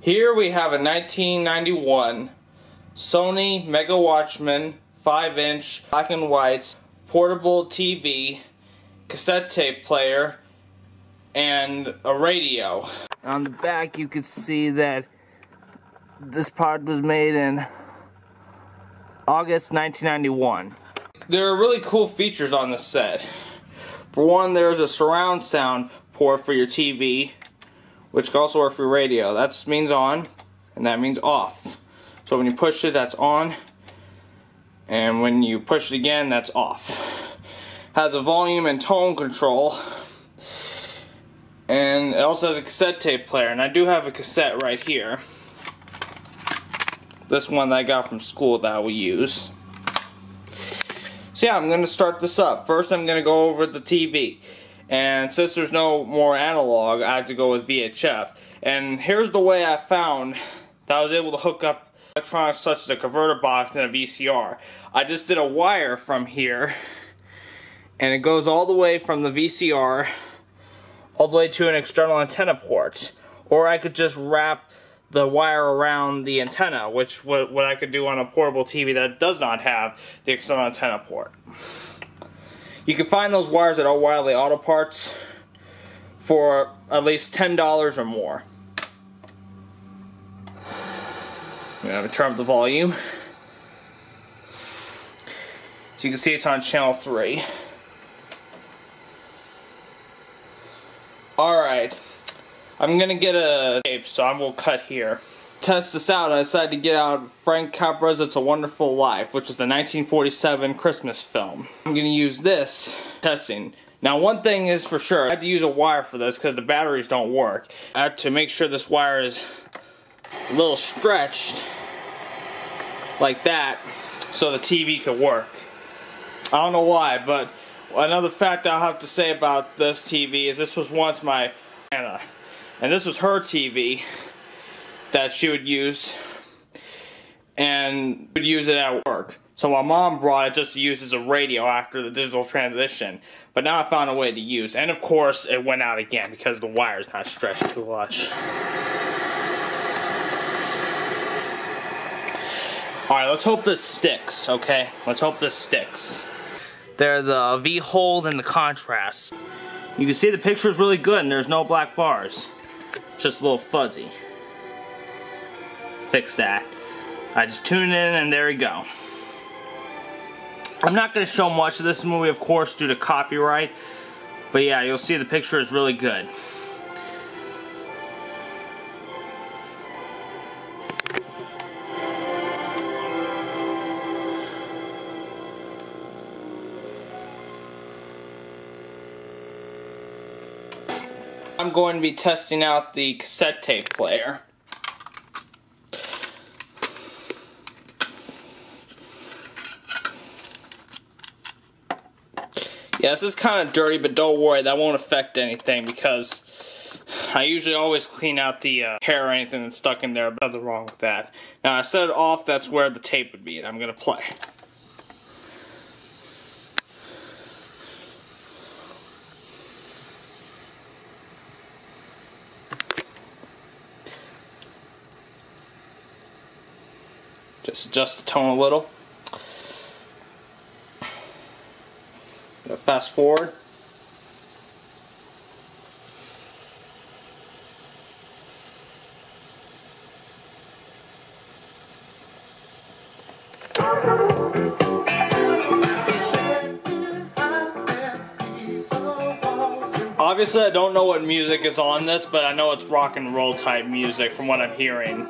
Here we have a 1991 Sony Mega Watchman 5 inch black and white portable TV, cassette tape player, and a radio. On the back you can see that this product was made in August 1991. There are really cool features on this set. For one, there's a surround sound port for your TV, which also work for radio. That means on, and that means off. So when you push it, that's on, and when you push it again, that's off. Has a volume and tone control, and it also has a cassette tape player, and I do have a cassette right here. This one that I got from school that I will use. So yeah, I'm going to start this up. First I'm going to go over the TV. And since there's no more analog, I have to go with VHF. And here's the way I found that I was able to hook up electronics such as a converter box and a VCR. I just did a wire from here, and it goes all the way from the VCR all the way to an external antenna port. Or I could just wrap the wire around the antenna, which what, what I could do on a portable TV that does not have the external antenna port. You can find those wires at O'Reilly Auto Parts for at least $10 or more. I'm going to turn up the volume. So you can see it's on channel 3. Alright. I'm gonna get a tape, so I will cut here. Test this out, I decided to get out Frank Capra's It's a Wonderful Life, which is the 1947 Christmas film. I'm gonna use this testing. Now one thing is for sure, I had to use a wire for this because the batteries don't work. I had to make sure this wire is a little stretched like that so the TV could work. I don't know why, but another fact I'll have to say about this TV is this was once my Anna. And this was her TV that she would use and would use it at work. So my mom brought it just to use as a radio after the digital transition. But now I found a way to use. And of course it went out again because the wire's not stretched too much. Alright, let's hope this sticks, okay? Let's hope this sticks. There the V-hold and the contrast. You can see the picture is really good and there's no black bars just a little fuzzy. Fix that. I just tune in and there we go. I'm not going to show much of this movie, of course, due to copyright. But yeah, you'll see the picture is really good. I'm going to be testing out the cassette tape player. Yeah, this is kind of dirty, but don't worry, that won't affect anything because I usually always clean out the uh, hair or anything that's stuck in there, but nothing wrong with that. Now, I set it off, that's where the tape would be, and I'm going to play. Just adjust the tone a little. Uh, fast forward. Obviously, I don't know what music is on this, but I know it's rock and roll type music from what I'm hearing.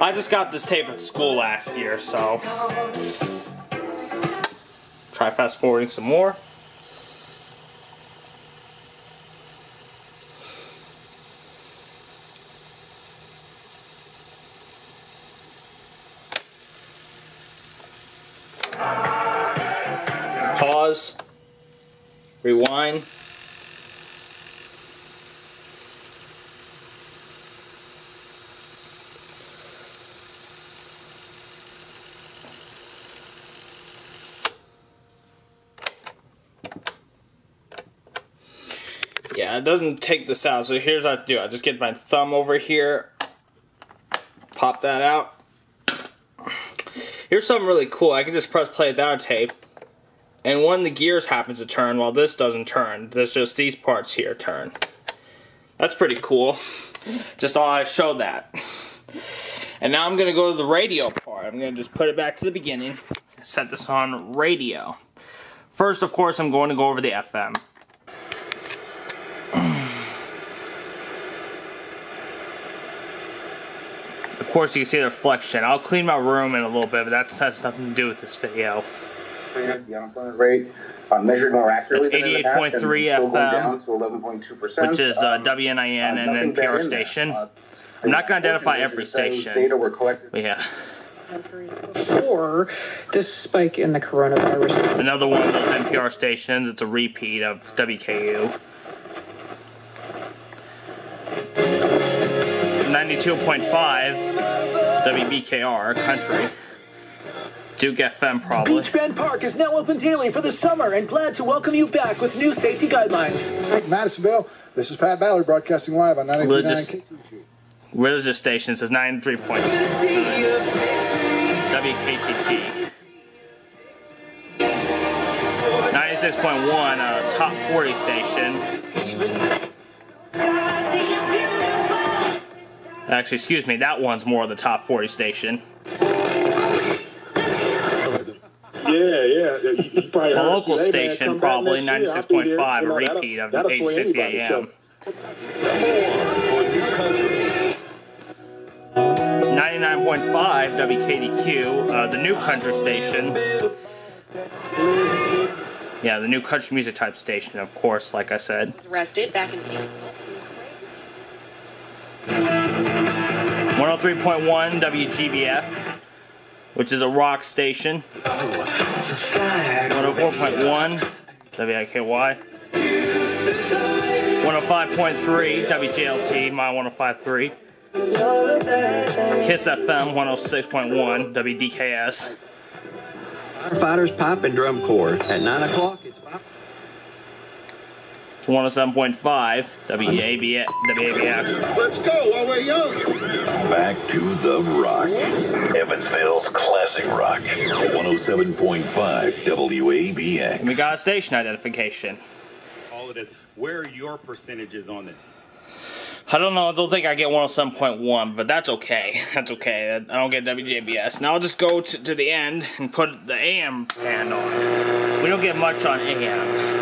I just got this tape at school last year, so try fast forwarding some more. Pause, rewind. Yeah, it doesn't take the sound. So here's what I do. I just get my thumb over here pop that out. Here's something really cool. I can just press play without tape. And one of the gears happens to turn while this doesn't turn. There's just these parts here turn. That's pretty cool. Just thought I'd show that. And now I'm going to go to the radio part. I'm going to just put it back to the beginning. Set this on radio. First, of course, I'm going to go over the FM. Of course, you can see the reflection. I'll clean my room in a little bit, but that has nothing to do with this video. The unemployment rate uh, measured more accurately It's than in the past, and 88.3 still FM, down to 11.2%. Which is uh, Um, WNIN uh, and NPR station. Uh, I'm not going to identify every station. Data were collected. But yeah, before this spike in the coronavirus. another one of those NPR stations. It's a repeat of WKU. 92.5 WBKR country. Duke FM probably. Beach Bend Park is now open daily for the summer and glad to welcome you back with new safety guidelines. Madisonville. This is Pat Ballard broadcasting live on 93.9 Religious- KTG. Religious station says 93.9 WKTP. 96.1 uh, top 40 station. Actually, excuse me, that one's more of the top 40 station. Yeah, yeah. You, you probably A local Hey, man, station, come back probably next year. I'll be there. 96.5, a You know, repeat of that'll sway 860 anybody, AM. so. 99.5 WKDQ, uh, the new country station. Yeah, the new country music type station, of course, like I said. was arrested back in 103.1 WGBF, which is a rock station. 104.1 WIKY. 105.3 WJLT, my 105.3. Kiss FM 106.1 WDKS. Firefighters Pop and Drum Corps. At 9 o'clock, it's pop. 107.5 WABX. WABX. Let's go while we're young. Back to the rock. Evansville's classic rock. 107.5 WABX. We got a station identification. all it is. Where are your percentages on this? I don't know. I don't think I get 107.1, but that's okay. That's okay. I don't get WJBS. Now I'll just go to, to the end and put the AM band on. We don't get much on AM.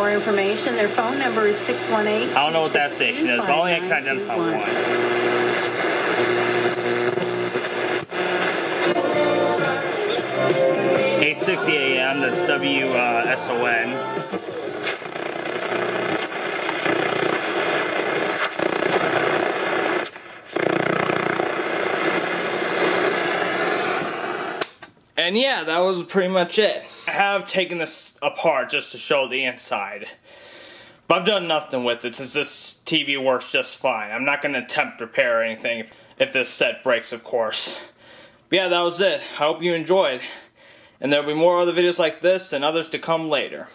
More information, their phone number is 618. I don't know what that station is, but only I can identify one. Eight sixty AM. That's W uh, S O N. And yeah, that was pretty much it. Have taken this apart just to show the inside. But I've done nothing with it since this TV works just fine. I'm not going to attempt repair or anything if, if this set breaks, of course. But yeah, that was it. I hope you enjoyed. And there'll be more other videos like this and others to come later.